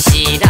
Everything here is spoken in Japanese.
しだ